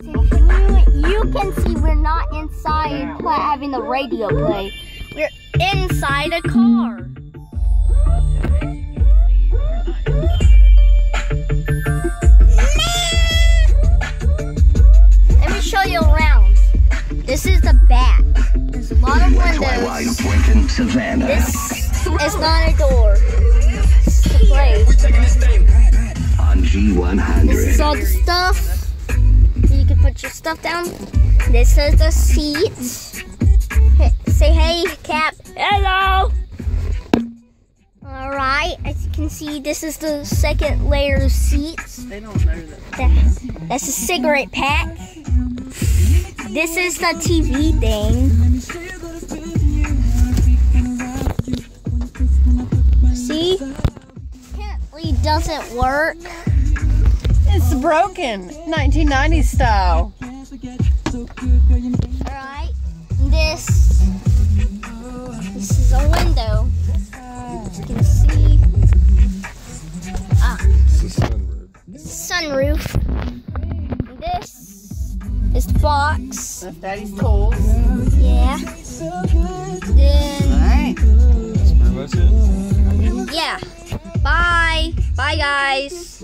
You, you can see we're not inside having the radio play. We're inside a car. Let me show you around. This is the back. There's a lot of windows. This is not a door. It's a place. on G100. This is all the stuff. Put your stuff down. This is the seats. Hey, say hey, Cap. Hello. All right. As you can see, this is the second layer of seats. They don't know that. That- That's a cigarette pack. This is the TV thing. See? Apparently doesn't work. It's broken. 1990s style. Alright. This this is a window. As you can see. Ah, sunroof. And this is the box. That's Daddy's tools. Yeah. Then Alright. That's pretty much it. yeah. Bye. Bye guys.